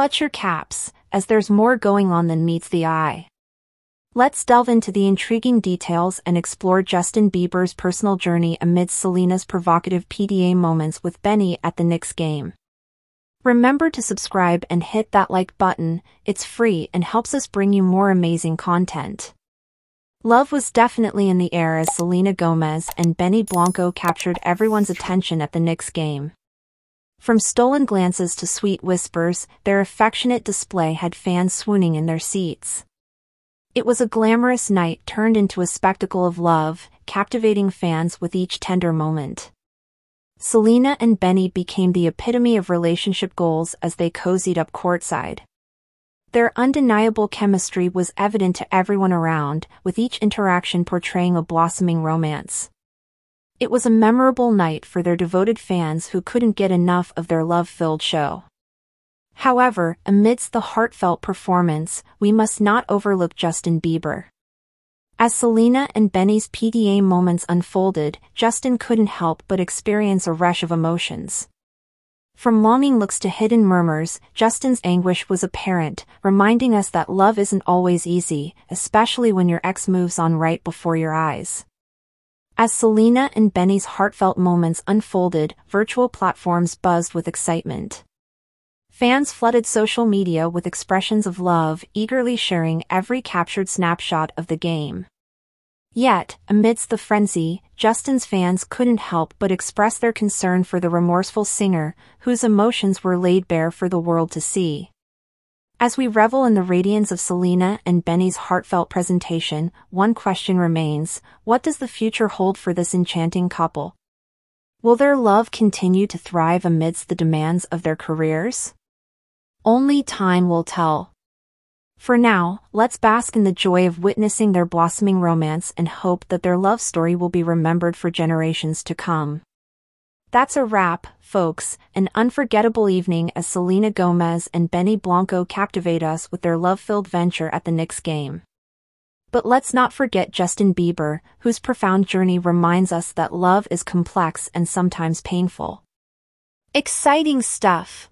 Clutch your caps, as there's more going on than meets the eye. Let's delve into the intriguing details and explore Justin Bieber's personal journey amidst Selena's provocative PDA moments with Benny at the Knicks game. Remember to subscribe and hit that like button, it's free and helps us bring you more amazing content. Love was definitely in the air as Selena Gomez and Benny Blanco captured everyone's attention at the Knicks game. From stolen glances to sweet whispers, their affectionate display had fans swooning in their seats. It was a glamorous night turned into a spectacle of love, captivating fans with each tender moment. Selena and Benny became the epitome of relationship goals as they cozied up courtside. Their undeniable chemistry was evident to everyone around, with each interaction portraying a blossoming romance. It was a memorable night for their devoted fans who couldn't get enough of their love-filled show. However, amidst the heartfelt performance, we must not overlook Justin Bieber. As Selena and Benny's PDA moments unfolded, Justin couldn't help but experience a rush of emotions. From longing looks to hidden murmurs, Justin's anguish was apparent, reminding us that love isn't always easy, especially when your ex moves on right before your eyes. As Selena and Benny's heartfelt moments unfolded, virtual platforms buzzed with excitement. Fans flooded social media with expressions of love, eagerly sharing every captured snapshot of the game. Yet, amidst the frenzy, Justin's fans couldn't help but express their concern for the remorseful singer, whose emotions were laid bare for the world to see. As we revel in the radiance of Selena and Benny's heartfelt presentation, one question remains, what does the future hold for this enchanting couple? Will their love continue to thrive amidst the demands of their careers? Only time will tell. For now, let's bask in the joy of witnessing their blossoming romance and hope that their love story will be remembered for generations to come. That's a wrap, folks, an unforgettable evening as Selena Gomez and Benny Blanco captivate us with their love-filled venture at the Knicks game. But let's not forget Justin Bieber, whose profound journey reminds us that love is complex and sometimes painful. Exciting stuff!